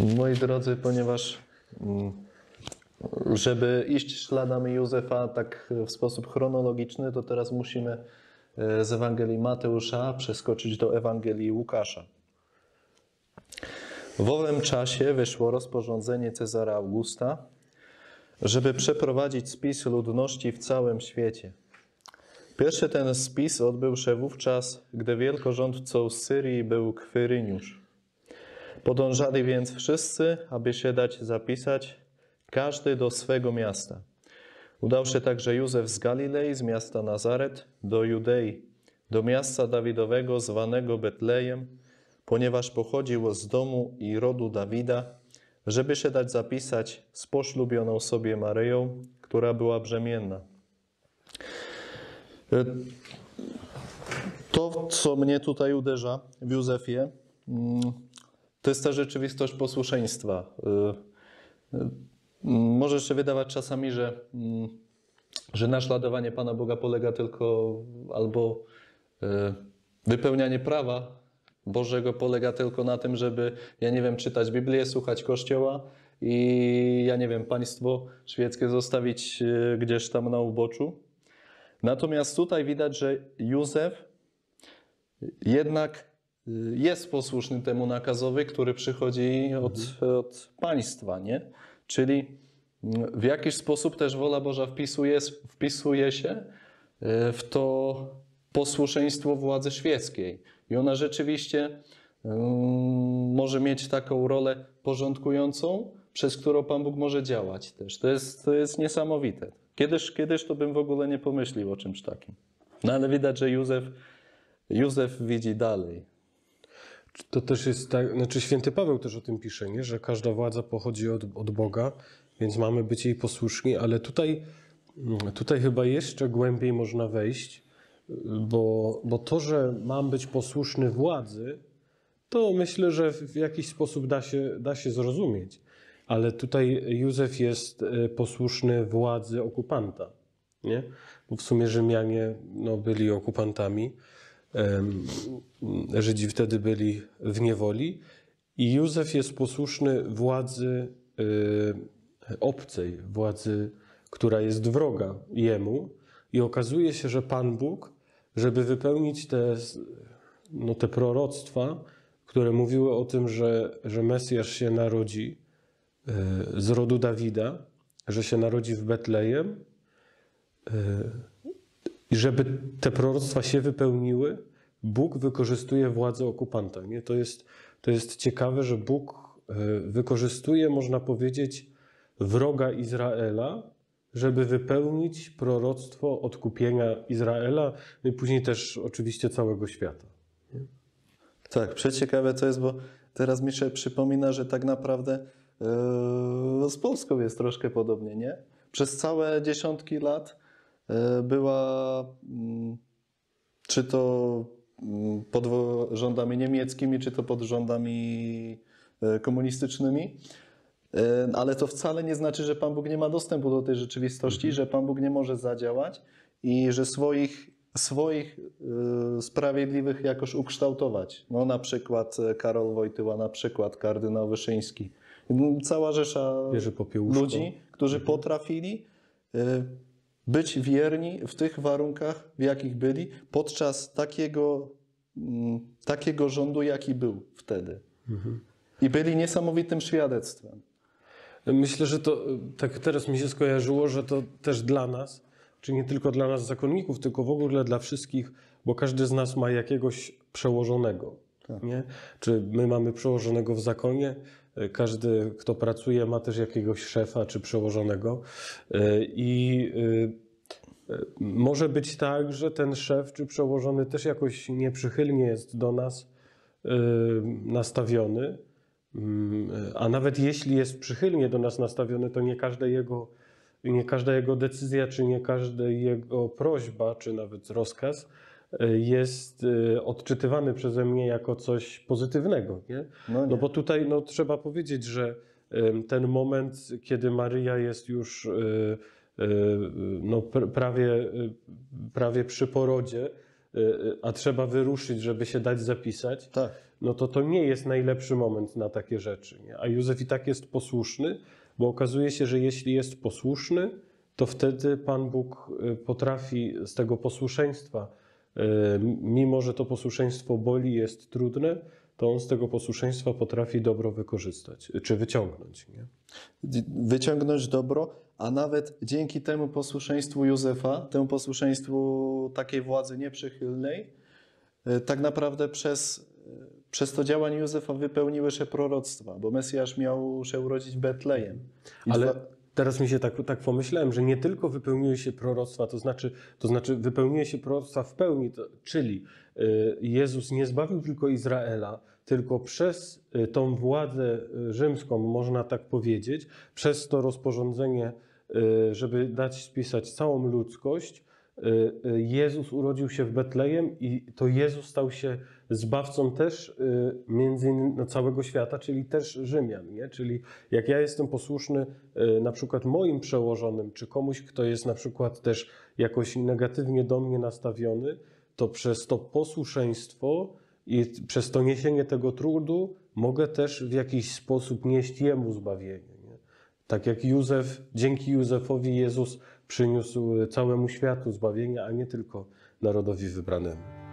Moi drodzy, ponieważ mm, żeby iść śladami Józefa tak w sposób chronologiczny, to teraz musimy e, z Ewangelii Mateusza przeskoczyć do Ewangelii Łukasza. W owym czasie wyszło rozporządzenie Cezara Augusta, żeby przeprowadzić spis ludności w całym świecie. Pierwszy ten spis odbył się wówczas, gdy wielkorządcą Syrii był Kwyryniusz. Podążali więc wszyscy, aby się dać zapisać, każdy do swego miasta. Udał się także Józef z Galilei, z miasta Nazaret, do Judei, do miasta Dawidowego zwanego Betlejem, ponieważ pochodził z domu i rodu Dawida, żeby się dać zapisać z poślubioną sobie Maryją, która była brzemienna. To, co mnie tutaj uderza w Józefie, mm, to jest ta rzeczywistość posłuszeństwa. Y, y, może się wydawać czasami, że, że naśladowanie Pana Boga polega tylko albo y, wypełnianie prawa Bożego polega tylko na tym, żeby, ja nie wiem, czytać Biblię, słuchać Kościoła i, ja nie wiem, państwo świeckie zostawić gdzieś tam na uboczu. Natomiast tutaj widać, że Józef jednak Y, jest posłuszny temu nakazowi, który przychodzi od, od państwa, nie? Czyli mm, w jakiś sposób też wola Boża wpisuje, wpisuje się y, w to posłuszeństwo władzy świeckiej. I ona rzeczywiście um, może mieć taką rolę porządkującą, przez którą Pan Bóg może działać też. To jest, to jest niesamowite. Kiedyś, kiedyś to bym w ogóle nie pomyślił o czymś takim. No ale widać, że Józef, Józef widzi dalej. To też jest tak, znaczy święty Paweł też o tym pisze, nie? że każda władza pochodzi od, od Boga, więc mamy być jej posłuszni, ale tutaj, tutaj chyba jeszcze głębiej można wejść, bo, bo to, że mam być posłuszny władzy, to myślę, że w jakiś sposób da się, da się zrozumieć. Ale tutaj Józef jest e, posłuszny władzy okupanta. Nie? Bo w sumie Rzymianie no, byli okupantami. Żydzi wtedy byli w niewoli i Józef jest posłuszny władzy y, obcej, władzy, która jest wroga jemu. I okazuje się, że Pan Bóg, żeby wypełnić te, no, te proroctwa, które mówiły o tym, że, że Mesjasz się narodzi y, z rodu Dawida, że się narodzi w Betlejem, y, i żeby te proroctwa się wypełniły, Bóg wykorzystuje władzę okupanta. Nie? To, jest, to jest ciekawe, że Bóg e, wykorzystuje, można powiedzieć, wroga Izraela, żeby wypełnić proroctwo odkupienia Izraela no i później też oczywiście całego świata. Nie? Tak, przeciekawe to jest, bo teraz mi się przypomina, że tak naprawdę yy, z Polską jest troszkę podobnie, nie? Przez całe dziesiątki lat była mm, czy to mm, pod rządami niemieckimi, czy to pod rządami e, komunistycznymi. E, ale to wcale nie znaczy, że Pan Bóg nie ma dostępu do tej rzeczywistości, mhm. że Pan Bóg nie może zadziałać i że swoich, swoich sprawiedliwych jakoś ukształtować. No na przykład Karol Wojtyła, na przykład kardynał Wyszyński. Cała rzesza ludzi, którzy mhm. potrafili być wierni w tych warunkach, w jakich byli, podczas takiego, mm, takiego rządu, jaki był wtedy. Mhm. I byli niesamowitym świadectwem. Myślę, że to tak teraz mi się skojarzyło, że to też dla nas, czy nie tylko dla nas zakonników, tylko w ogóle dla wszystkich, bo każdy z nas ma jakiegoś przełożonego. Tak. Nie? Czy my mamy przełożonego w zakonie? Każdy, kto pracuje, ma też jakiegoś szefa czy przełożonego. I y, może być tak, że ten szef czy przełożony też jakoś nieprzychylnie jest do nas nastawiony. Mm, a nawet jeśli jest przychylnie do nas nastawiony, to nie każde jego, nie każda jego decyzja, czy nie każda jego prośba, czy nawet rozkaz jest y, odczytywany przeze mnie jako coś pozytywnego. Nie? No, nie. no bo tutaj no, trzeba powiedzieć, że ten moment, kiedy Maryja jest już y, y, no, prawie, prawie przy porodzie, a trzeba wyruszyć, żeby się dać zapisać, Tak. no to to nie jest najlepszy moment na takie rzeczy. Nie? A Józef i tak jest posłuszny, bo okazuje się, że jeśli jest posłuszny, to wtedy Pan Bóg potrafi z tego posłuszeństwa, mimo że to posłuszeństwo boli, jest trudne, to on z tego posłuszeństwa potrafi dobro wykorzystać, czy wyciągnąć. Nie? wyciągnąć dobro, a nawet dzięki temu posłuszeństwu Józefa, temu posłuszeństwu takiej władzy nieprzychylnej, e, tak naprawdę przez, e, przez to działanie Józefa wypełniły się proroctwa, bo Mesjasz miał się urodzić w Betlejem. I Ale dwa- teraz mi się tak, tak pomyślałem, że nie tylko wypełniły się proroctwa, to znaczy, to znaczy wypełniły się proroctwa w pełni, to, czyli y, Jezus nie zbawił tylko Izraela, tylko przez y, tą władzę y, rzymską, można tak powiedzieć, przez to rozporządzenie, żeby dać spisać całą ludzkość, Jezus urodził się w Betlejem i to Jezus stał się zbawcą też y, między innymi no, całego świata, czyli też Rzymian. Nie? Czyli jak ja jestem posłuszny y, na przykład moim przełożonym, czy komuś, kto jest na przykład też jakoś negatywnie do mnie nastawiony, to przez to posłuszeństwo i przez to niesienie tego trudu mogę też w jakiś sposób nieść jemu zbawienie. Nie? Tak jak Józef, dzięki Józefowi Jezus przyniósł całemu światu zbawienie, a nie tylko narodowi wybranemu.